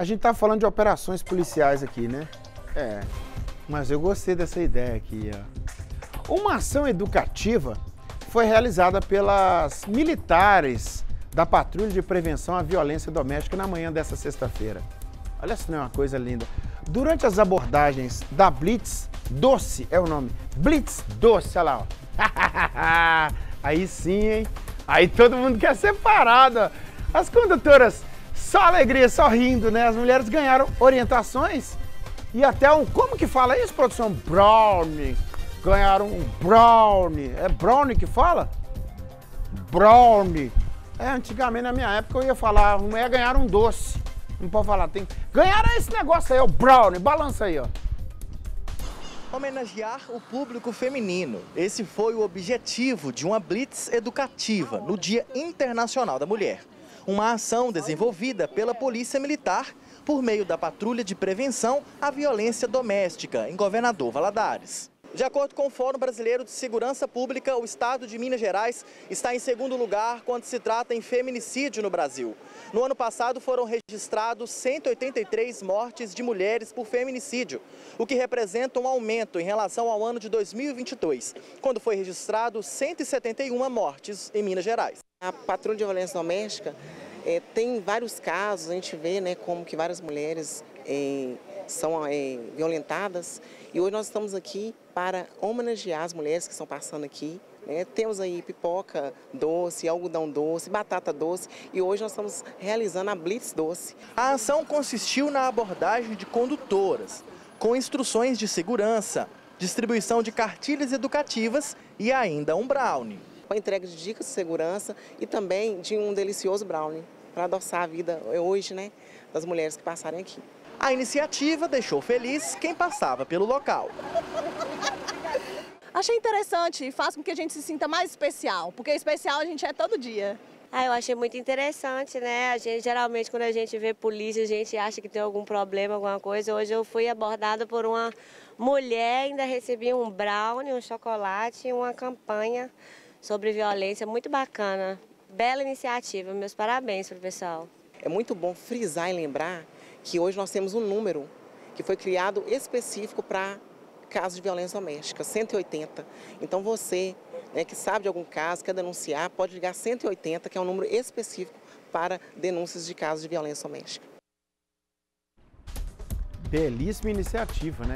A gente tá falando de operações policiais aqui, né? É. Mas eu gostei dessa ideia aqui, ó. Uma ação educativa foi realizada pelas militares da Patrulha de Prevenção à Violência Doméstica na manhã dessa sexta-feira. Olha se não é uma coisa linda. Durante as abordagens da Blitz Doce, é o nome, Blitz Doce, olha lá, ó. Aí sim, hein? Aí todo mundo quer ser parado. As condutoras, só alegria, só rindo, né? As mulheres ganharam orientações e até um. Como que fala isso, produção? Brownie. Ganharam um brownie. É brownie que fala? Brownie. É, antigamente, na minha época, eu ia falar, mulher ganharam um doce. Não pode falar, tem. Ganharam esse negócio aí, o brownie. Balança aí, ó homenagear o público feminino. Esse foi o objetivo de uma blitz educativa no Dia Internacional da Mulher. Uma ação desenvolvida pela Polícia Militar por meio da Patrulha de Prevenção à Violência Doméstica, em Governador Valadares. De acordo com o Fórum Brasileiro de Segurança Pública, o estado de Minas Gerais está em segundo lugar quando se trata em feminicídio no Brasil. No ano passado foram registrados 183 mortes de mulheres por feminicídio, o que representa um aumento em relação ao ano de 2022, quando foi registrado 171 mortes em Minas Gerais. A patrulha de violência doméstica é, tem vários casos, a gente vê né, como que várias mulheres é, são é, violentadas e hoje nós estamos aqui para homenagear as mulheres que estão passando aqui. Né? Temos aí pipoca doce, algodão doce, batata doce e hoje nós estamos realizando a Blitz Doce. A ação consistiu na abordagem de condutoras, com instruções de segurança, distribuição de cartilhas educativas e ainda um brownie. Com a entrega de dicas de segurança e também de um delicioso brownie para adoçar a vida hoje né, das mulheres que passarem aqui. A iniciativa deixou feliz quem passava pelo local. Achei interessante e faz com que a gente se sinta mais especial, porque especial a gente é todo dia. Ah, eu achei muito interessante, né? A gente geralmente quando a gente vê polícia, a gente acha que tem algum problema, alguma coisa. Hoje eu fui abordada por uma mulher, ainda recebi um brownie, um chocolate e uma campanha sobre violência muito bacana. Bela iniciativa, meus parabéns para o pessoal. É muito bom frisar e lembrar que hoje nós temos um número que foi criado específico para casos de violência doméstica, 180. Então você né, que sabe de algum caso, quer denunciar, pode ligar 180, que é um número específico para denúncias de casos de violência doméstica. Belíssima iniciativa, né?